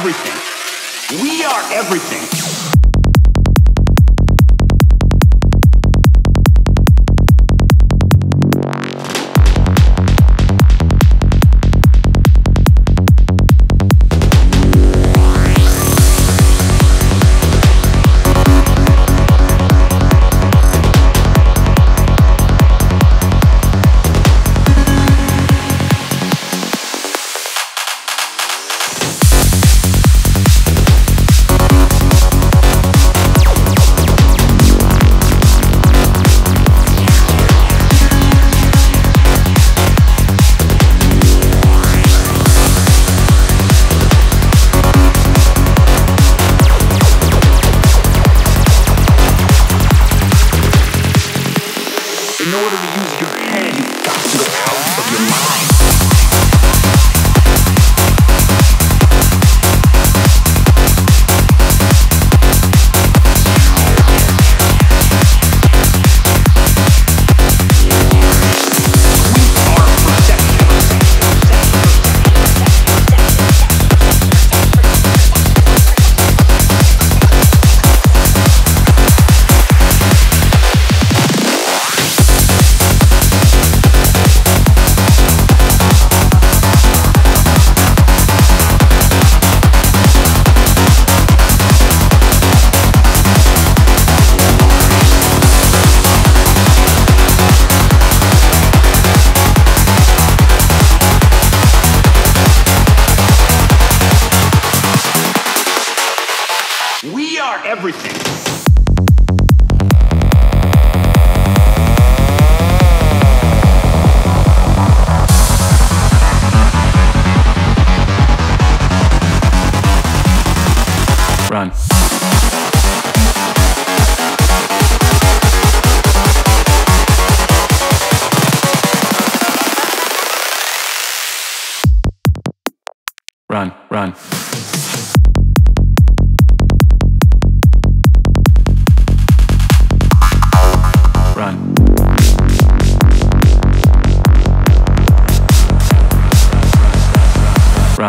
everything. We are everything. everything. Run. Run, run.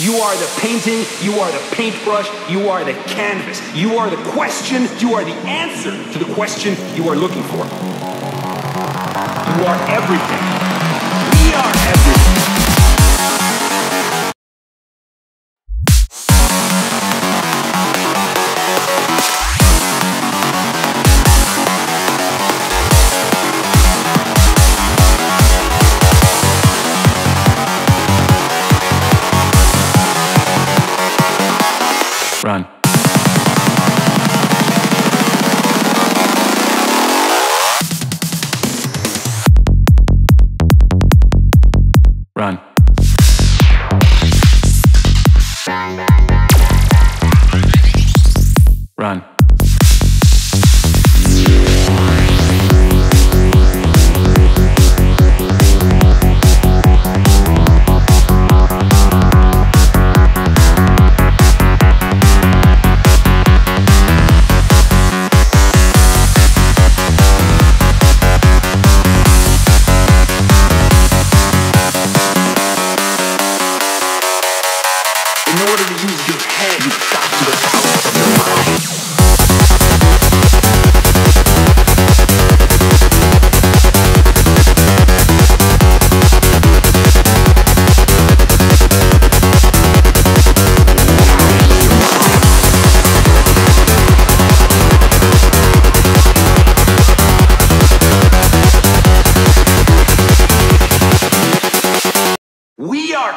You are the painting, you are the paintbrush, you are the canvas, you are the question, you are the answer to the question you are looking for. You are everything. We are everything.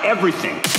everything.